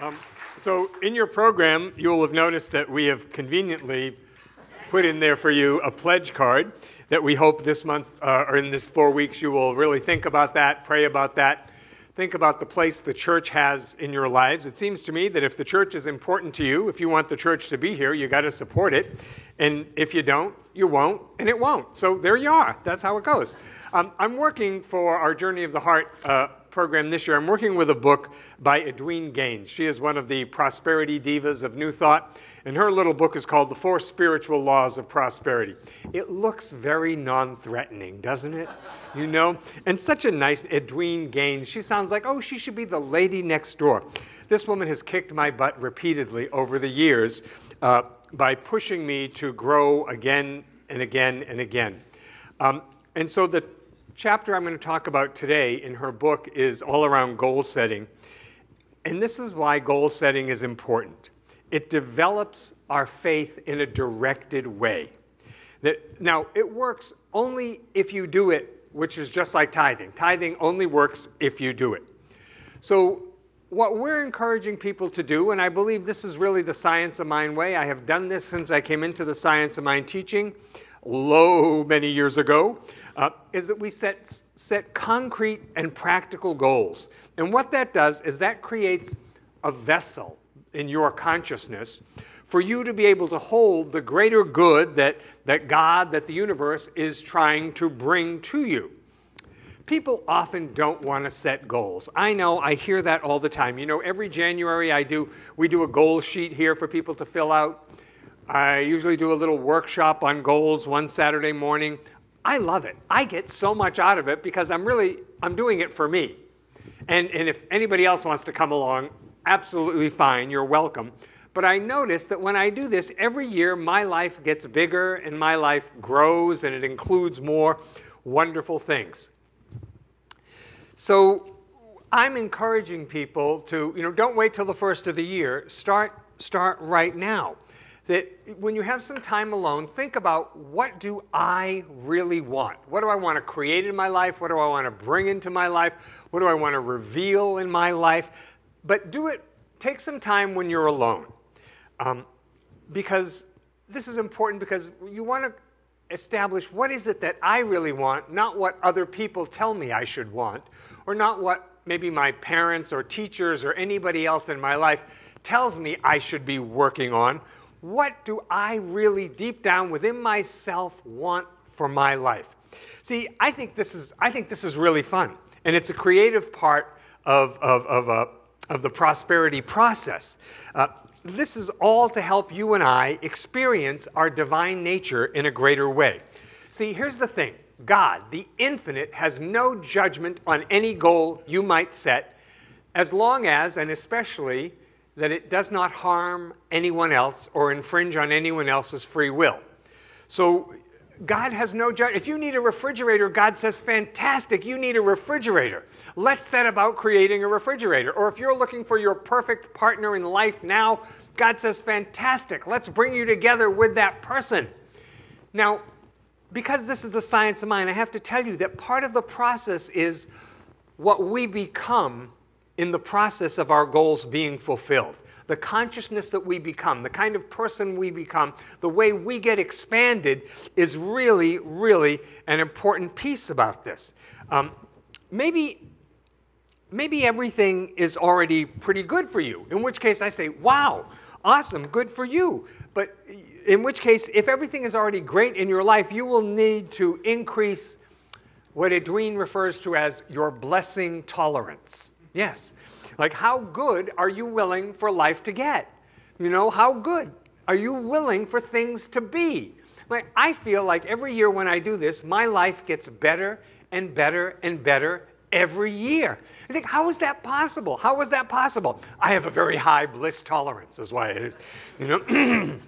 Um, so in your program, you will have noticed that we have conveniently put in there for you a pledge card that we hope this month uh, or in this four weeks you will really think about that, pray about that, think about the place the church has in your lives. It seems to me that if the church is important to you, if you want the church to be here, you got to support it. And if you don't, you won't, and it won't. So there you are. That's how it goes. Um, I'm working for our Journey of the Heart uh, program this year. I'm working with a book by Edwene Gaines. She is one of the prosperity divas of New Thought, and her little book is called The Four Spiritual Laws of Prosperity. It looks very non threatening, doesn't it? You know? And such a nice Edwene Gaines. She sounds like, oh, she should be the lady next door. This woman has kicked my butt repeatedly over the years uh, by pushing me to grow again and again and again. Um, and so the chapter I'm going to talk about today in her book is all around goal setting. And this is why goal setting is important. It develops our faith in a directed way. That, now, it works only if you do it, which is just like tithing. Tithing only works if you do it. So, what we're encouraging people to do, and I believe this is really the Science of Mind way, I have done this since I came into the Science of Mind teaching, low many years ago uh, is that we set, set concrete and practical goals. And what that does is that creates a vessel in your consciousness for you to be able to hold the greater good that, that God, that the universe is trying to bring to you. People often don't want to set goals. I know, I hear that all the time. You know, every January I do, we do a goal sheet here for people to fill out. I usually do a little workshop on goals one Saturday morning. I love it. I get so much out of it because I'm really, I'm doing it for me. And, and if anybody else wants to come along, absolutely fine, you're welcome. But I notice that when I do this, every year my life gets bigger and my life grows and it includes more wonderful things. So I'm encouraging people to, you know, don't wait till the first of the year. Start, start right now that when you have some time alone, think about what do I really want? What do I want to create in my life? What do I want to bring into my life? What do I want to reveal in my life? But do it, take some time when you're alone. Um, because this is important because you want to establish what is it that I really want, not what other people tell me I should want, or not what maybe my parents or teachers or anybody else in my life tells me I should be working on what do I really deep down within myself want for my life? See, I think this is, I think this is really fun. And it's a creative part of, of, of, uh, of the prosperity process. Uh, this is all to help you and I experience our divine nature in a greater way. See, here's the thing God, the infinite, has no judgment on any goal you might set, as long as, and especially, that it does not harm anyone else or infringe on anyone else's free will. So God has no judgment. If you need a refrigerator, God says, fantastic, you need a refrigerator. Let's set about creating a refrigerator. Or if you're looking for your perfect partner in life now, God says, fantastic, let's bring you together with that person. Now, because this is the science of mind, I have to tell you that part of the process is what we become in the process of our goals being fulfilled. The consciousness that we become, the kind of person we become, the way we get expanded is really, really an important piece about this. Um, maybe, maybe everything is already pretty good for you, in which case I say, wow, awesome, good for you. But in which case, if everything is already great in your life, you will need to increase what Edwene refers to as your blessing tolerance. Yes. Like, how good are you willing for life to get? You know, how good are you willing for things to be? Like, I feel like every year when I do this, my life gets better and better and better every year. I think, how is that possible? How is that possible? I have a very high bliss tolerance, is why it is. You know?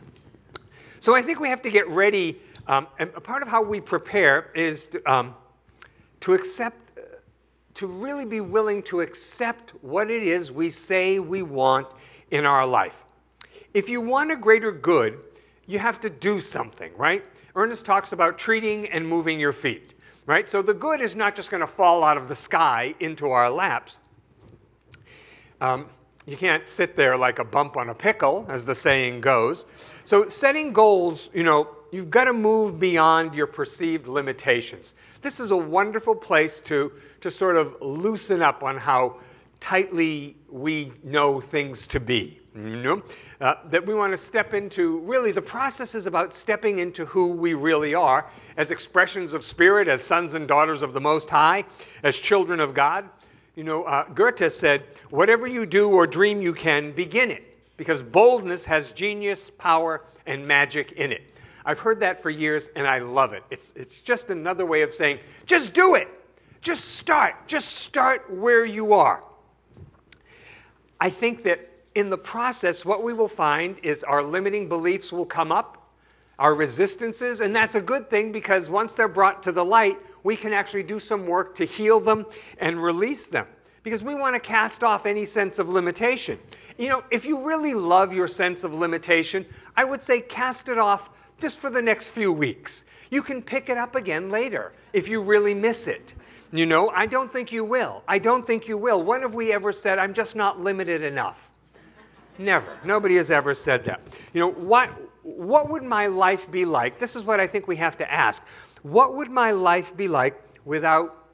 so I think we have to get ready. Um, and part of how we prepare is to, um, to accept to really be willing to accept what it is we say we want in our life. If you want a greater good, you have to do something, right? Ernest talks about treating and moving your feet, right? So the good is not just going to fall out of the sky into our laps. Um, you can't sit there like a bump on a pickle, as the saying goes. So, setting goals, you know, you've got to move beyond your perceived limitations. This is a wonderful place to, to sort of loosen up on how tightly we know things to be. You know? Uh, that we want to step into really the process is about stepping into who we really are as expressions of spirit, as sons and daughters of the Most High, as children of God. You know, uh, Goethe said, whatever you do or dream you can, begin it, because boldness has genius, power, and magic in it. I've heard that for years, and I love it. It's, it's just another way of saying, just do it. Just start. Just start where you are. I think that in the process, what we will find is our limiting beliefs will come up, our resistances, and that's a good thing because once they're brought to the light, we can actually do some work to heal them and release them because we want to cast off any sense of limitation. You know, if you really love your sense of limitation, I would say cast it off just for the next few weeks. You can pick it up again later if you really miss it. You know, I don't think you will. I don't think you will. When have we ever said, I'm just not limited enough? Never. Nobody has ever said that. You know, what, what would my life be like? This is what I think we have to ask. What would my life be like without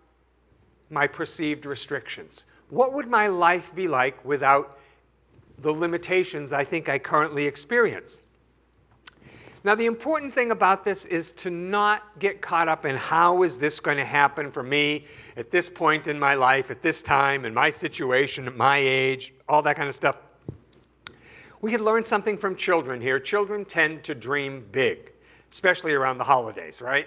my perceived restrictions? What would my life be like without the limitations I think I currently experience? Now, the important thing about this is to not get caught up in how is this going to happen for me at this point in my life, at this time, in my situation, at my age, all that kind of stuff. We can learn something from children here. Children tend to dream big, especially around the holidays, right?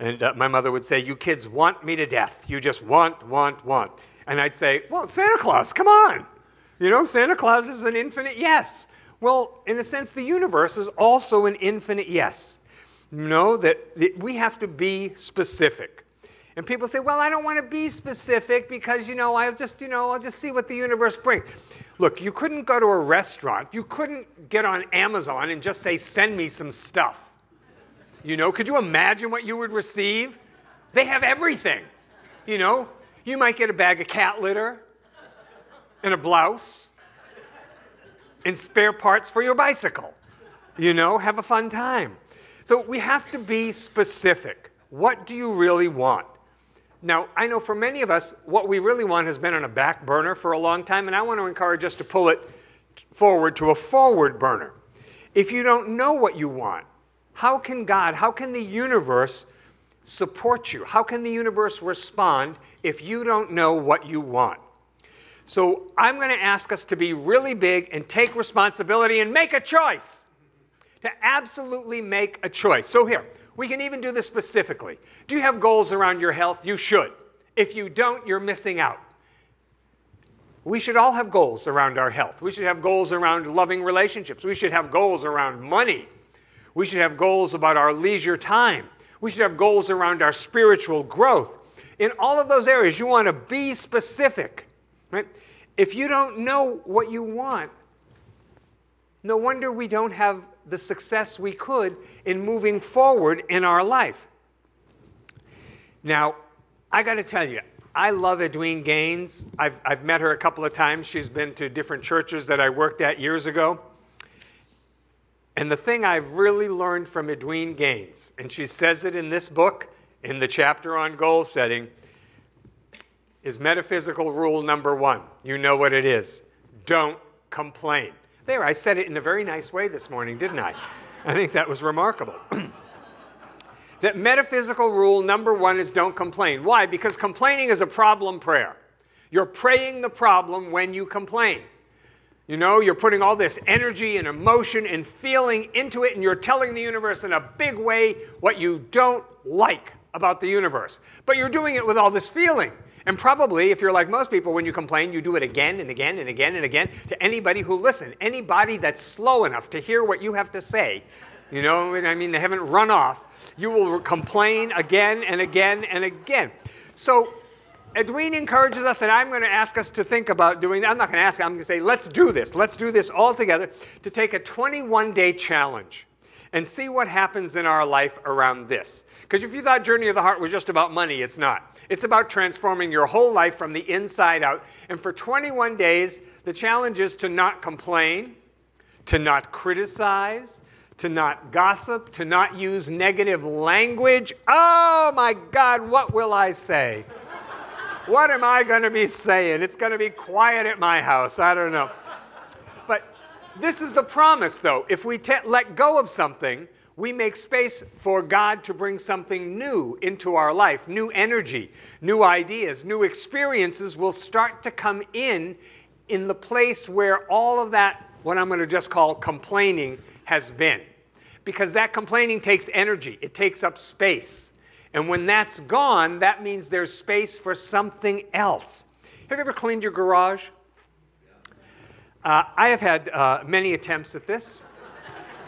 And uh, my mother would say, You kids want me to death. You just want, want, want. And I'd say, Well, Santa Claus, come on. You know, Santa Claus is an infinite yes. Well, in a sense, the universe is also an infinite yes. You know, that, that we have to be specific. And people say, well, I don't want to be specific because, you know, I'll just, you know, I'll just see what the universe brings. Look, you couldn't go to a restaurant. You couldn't get on Amazon and just say, send me some stuff. You know, could you imagine what you would receive? They have everything. You know, you might get a bag of cat litter and a blouse and spare parts for your bicycle. You know, have a fun time. So we have to be specific. What do you really want? Now, I know for many of us, what we really want has been on a back burner for a long time, and I want to encourage us to pull it forward to a forward burner. If you don't know what you want, how can God, how can the universe support you? How can the universe respond if you don't know what you want? So I'm going to ask us to be really big and take responsibility and make a choice. To absolutely make a choice. So here, we can even do this specifically. Do you have goals around your health? You should. If you don't, you're missing out. We should all have goals around our health. We should have goals around loving relationships. We should have goals around money. We should have goals about our leisure time. We should have goals around our spiritual growth. In all of those areas, you want to be specific. Right? If you don't know what you want, no wonder we don't have the success we could in moving forward in our life. Now, I got to tell you, I love Edwene Gaines. I've, I've met her a couple of times. She's been to different churches that I worked at years ago. And the thing I've really learned from Edwene Gaines, and she says it in this book, in the chapter on goal setting, is metaphysical rule number one. You know what it is. Don't complain. There, I said it in a very nice way this morning, didn't I? I think that was remarkable. that metaphysical rule number one is don't complain. Why? Because complaining is a problem prayer. You're praying the problem when you complain. You know, you're putting all this energy and emotion and feeling into it, and you're telling the universe in a big way what you don't like about the universe. But you're doing it with all this feeling. And probably, if you're like most people, when you complain, you do it again and again and again and again to anybody who listens, Anybody that's slow enough to hear what you have to say, you know, I mean, they haven't run off. You will complain again and again and again. So Edwene encourages us, and I'm going to ask us to think about doing that. I'm not going to ask, I'm going to say, let's do this. Let's do this all together to take a 21 day challenge and see what happens in our life around this. Because if you thought Journey of the Heart was just about money, it's not. It's about transforming your whole life from the inside out. And for 21 days, The challenge is to not complain, to not criticize, to not gossip, to not use negative language. Oh my God, what will I say? what am I going to be saying? It's going to be quiet at my house. I don't know. This is the promise, though. If we let go of something, we make space for God to bring something new into our life new energy, new ideas, new experiences will start to come in in the place where all of that, what I'm going to just call complaining, has been because that complaining takes energy, it takes up space. And when that's gone, that means there's space for something else. Have you ever cleaned your garage? Uh, I have had uh, many attempts at this.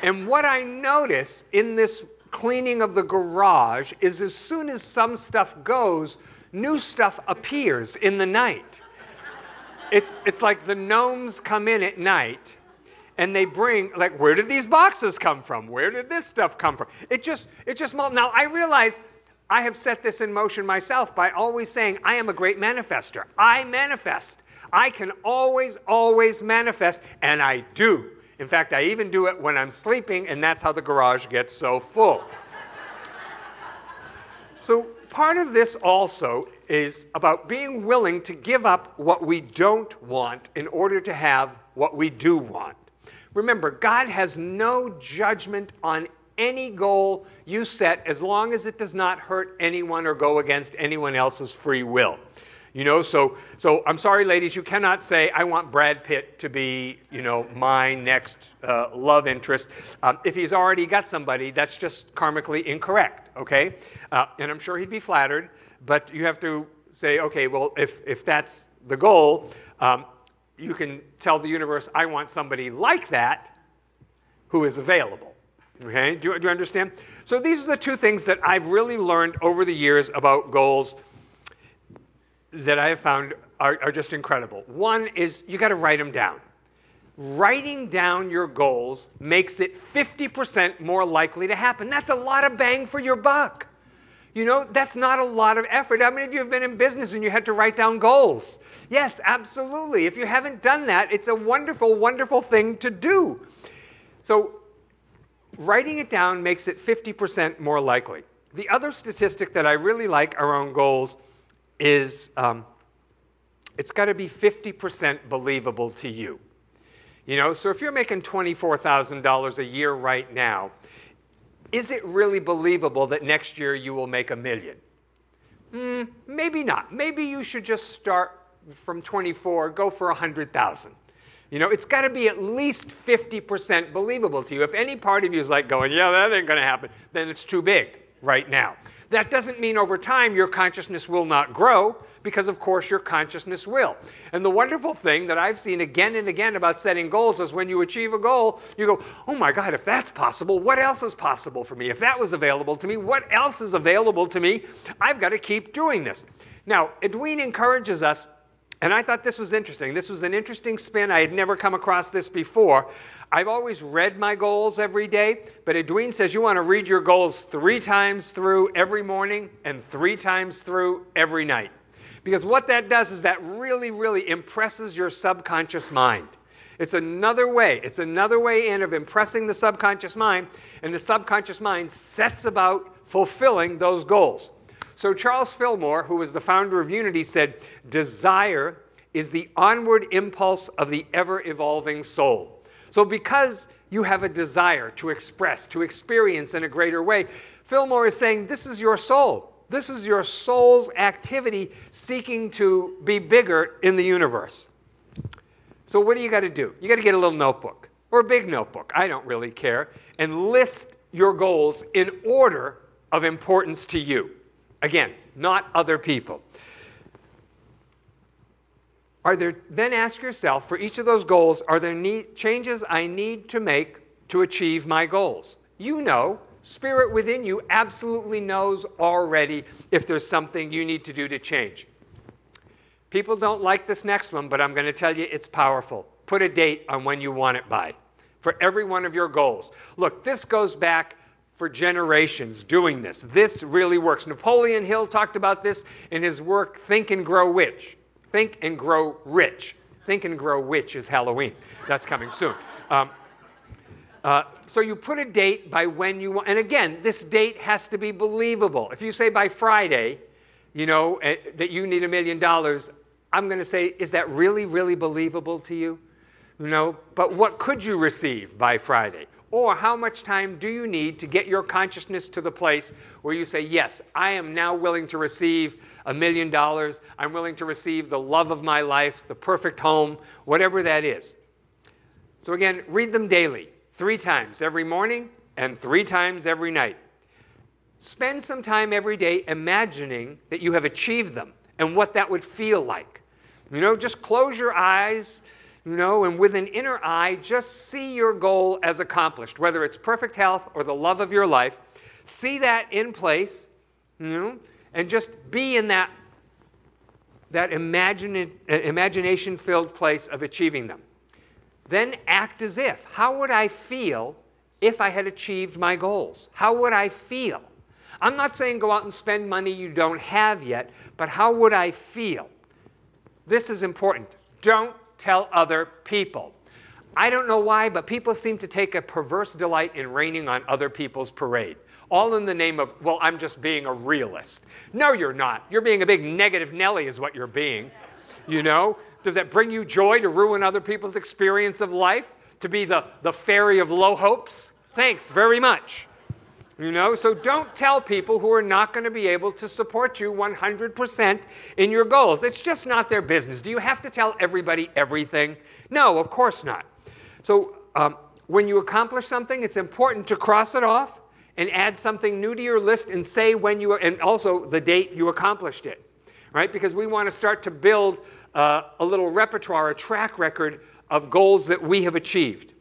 and what I notice in this cleaning of the garage is as soon as some stuff goes, new stuff appears in the night. It's, it's like the gnomes come in at night and they bring like where did these boxes come from where did this stuff come from it just it just now i realize i have set this in motion myself by always saying i am a great manifester i manifest i can always always manifest and i do. In fact i even do it when i'm sleeping and that's how the garage gets so full. So part of this also is about being willing to give up what we don't want in order to have what we do want. Remember, God has no judgment on any goal you set as long as it does not hurt anyone or go against anyone else's free will. You know, so so I'm sorry, ladies, you cannot say I want Brad Pitt to be, you know, my next uh, love interest. Um, if he's already got somebody, that's just karmically incorrect. Okay, uh, and I'm sure he'd be flattered, but you have to say, okay, well, if if that's the goal, um, you can tell the universe, I want somebody like that who is available. Okay, do do you understand? So these are the two things that I've really learned over the years about goals that I have found are, are just incredible. One is you got to write them down. Writing down your goals makes it 50% more likely to happen. That's a lot of bang for your buck. You know, that's not a lot of effort. How many of you have been in business and you had to write down goals? Yes, absolutely. If you haven't done that, it's a wonderful, wonderful thing to do. So, writing it down makes it 50% more likely. The other statistic that I really like around goals is um, it's got to be 50% believable to you. You know, so if you're making $24,000 a year right now, is it really believable that next year you will make a million? Mm, maybe not. Maybe you should just start from 24, go for 100,000. You know, it's got to be at least 50% believable to you. If any part of you is like going, yeah, that ain't going to happen, then it's too big right now. That doesn't mean over time your consciousness will not grow because of course your consciousness will. And the wonderful thing that I've seen again and again about setting goals is when you achieve a goal, you go, oh my God, if that's possible, what else is possible for me? If that was available to me, what else is available to me? I've got to keep doing this. Now, Edwene encourages us, and I thought this was interesting. This was an interesting spin. I had never come across this before. I've always read my goals every day, but Edwene says you want to read your goals three times through every morning and three times through every night. Because what that does is that really, really impresses your subconscious mind. It's another way, it's another way in of impressing the subconscious mind, and the subconscious mind sets about fulfilling those goals. So Charles Fillmore, who was the founder of Unity, said, Desire is the onward impulse of the ever evolving soul. So because you have a desire to express, to experience in a greater way, Fillmore is saying, This is your soul. This is your soul's activity seeking to be bigger in the universe. So, what do you got to do? You got to get a little notebook or a big notebook, I don't really care, and list your goals in order of importance to you. Again, not other people. Are there, then ask yourself for each of those goals, are there need, changes I need to make to achieve my goals? You know Spirit within you absolutely knows already if there's something you need to do to change. People don't like this next one, but I'm going to tell you it's powerful. Put a date on when you want it by for every one of your goals. Look, this goes back for generations doing this. This really works. Napoleon Hill talked about this in his work Think and Grow Rich. Think and Grow Rich. Think and Grow rich is Halloween. That's coming soon. Um, uh, so you put a date by when you want, and again, this date has to be believable. If you say by Friday, you know, uh, that you need a million dollars, I'm going to say, is that really, really believable to you? You know, but what could you receive by Friday? Or how much time do you need to get your consciousness to the place where you say, Yes, I am now willing to receive a million dollars. I'm willing to receive the love of my life, the perfect home, whatever that is. So, again, read them daily, three times every morning and three times every night. Spend some time every day imagining that you have achieved them and what that would feel like. You know, just close your eyes you know, and with an inner eye, just see your goal as accomplished, whether it's perfect health or the love of your life. See that in place, you know, and just be in that, that imagine, uh, imagination filled place of achieving them. Then act as if. How would I feel if I had achieved my goals? How would I feel? I'm not saying go out and spend money you don't have yet, but how would I feel? This is important. Don't tell other people. I don't know why, but people seem to take a perverse delight in raining on other people's parade. All in the name of, well, I'm just being a realist. No, you're not. You're being a big negative Nelly, is what you're being. You know? Does that bring you joy to ruin other people's experience of life? To be the, the fairy of low hopes? Thanks very much. You know, so don't tell people who are not going to be able to support you 100% in your goals. It's just not their business. Do you have to tell everybody everything? No, of course not. So um, when you accomplish something, it's important to cross it off and add something new to your list and say when you, and also the date you accomplished it, right? Because we want to start to build uh, a little repertoire, a track record of goals that we have achieved.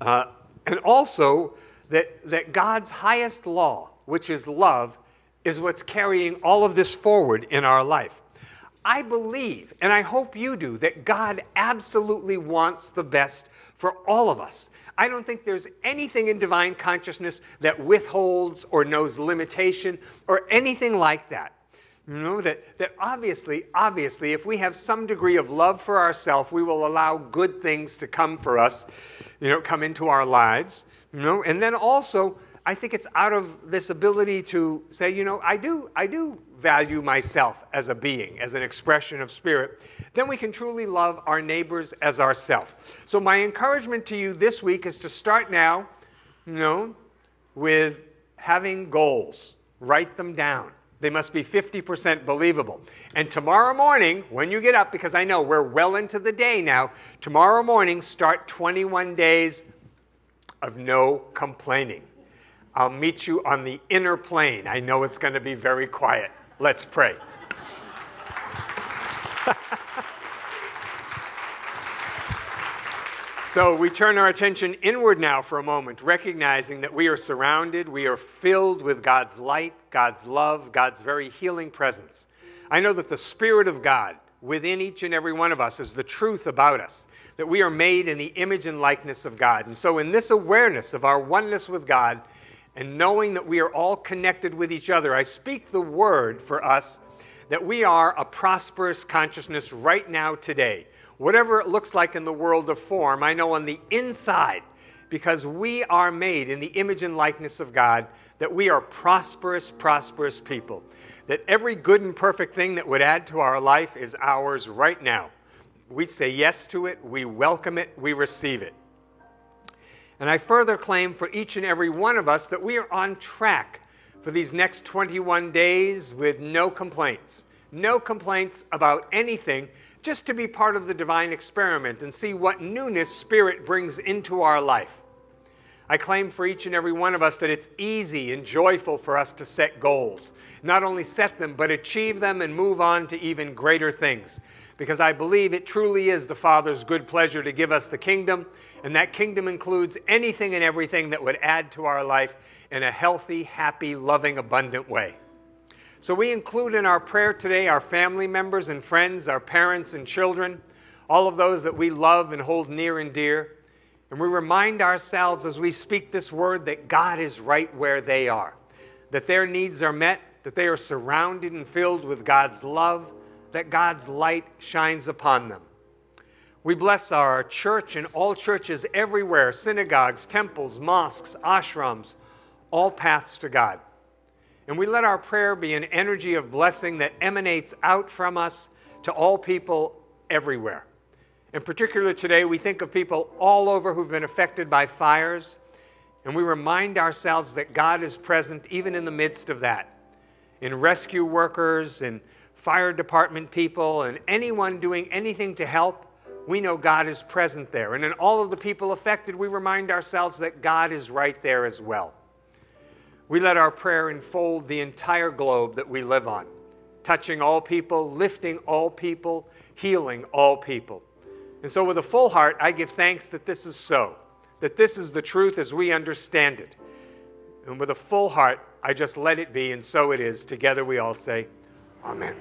Uh, and also, that, that God's highest law, which is love, is what's carrying all of this forward in our life. I believe, and I hope you do, that God absolutely wants the best for all of us. I don't think there's anything in divine consciousness that withholds or knows limitation or anything like that. You know, that, that obviously, obviously, if we have some degree of love for ourselves, we will allow good things to come for us, you know, come into our lives. You know, and then also, I think it's out of this ability to say, you know, I do, I do value myself as a being, as an expression of spirit. Then we can truly love our neighbors as ourselves. So my encouragement to you this week is to start now, you know, with having goals. Write them down. They must be 50% believable. And tomorrow morning, when you get up, because I know we're well into the day now, tomorrow morning, start 21 days of no complaining. I'll meet you on the inner plane. I know it's going to be very quiet. Let's pray. so we turn our attention inward now for a moment, recognizing that we are surrounded, we are filled with God's light, God's love, God's very healing presence. I know that the Spirit of God within each and every one of us is the truth about us that we are made in the image and likeness of God. And so, in this awareness of our oneness with God and knowing that we are all connected with each other, I speak the word for us that we are a prosperous consciousness right now, today. Whatever it looks like in the world of form, I know on the inside, because we are made in the image and likeness of God, that we are prosperous, prosperous people. That every good and perfect thing that would add to our life is ours right now. We say yes to it, we welcome it, we receive it. And I further claim for each and every one of us that we are on track for these next 21 days with no complaints. No complaints about anything, just to be part of the divine experiment and see what newness Spirit brings into our life. I claim for each and every one of us that it's easy and joyful for us to set goals. Not only set them, but achieve them and move on to even greater things because I believe it truly is the Father's good pleasure to give us the kingdom, and that kingdom includes anything and everything that would add to our life in a healthy, happy, loving, abundant way. So we include in our prayer today our family members and friends, our parents and children, all of those that we love and hold near and dear. And we remind ourselves as we speak this word that God is right where they are, that their needs are met, that they are surrounded and filled with God's love, that God's light shines upon them. We bless our church and all churches everywhere synagogues, temples, mosques, ashrams, all paths to God. And we let our prayer be an energy of blessing that emanates out from us to all people everywhere. In particular, today, we think of people all over who've been affected by fires, and we remind ourselves that God is present even in the midst of that. In rescue workers and fire department people and anyone doing anything to help, we know God is present there. And in all of the people affected, we remind ourselves that God is right there as well. We let our prayer enfold the entire globe that we live on, touching all people, lifting all people, healing all people. And so, with a full heart, I give thanks that this is so, that this is the truth as we understand it. And with a full heart, I just let it be, and so it is. Together we all say, Amen.